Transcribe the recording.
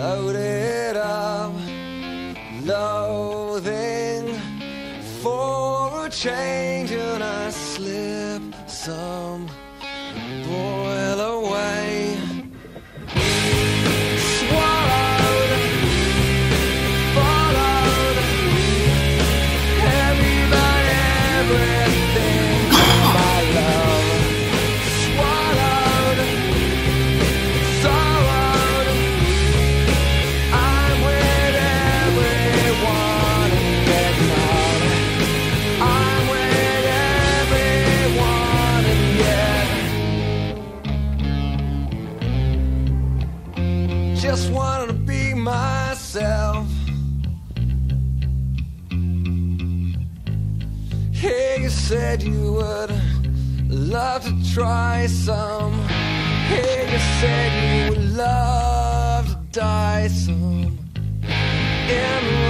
Loaded up, loathing for a change, and I slip. Some boil just wanted to be myself. Hey, you said you would love to try some. Hey, you said you would love to die some. In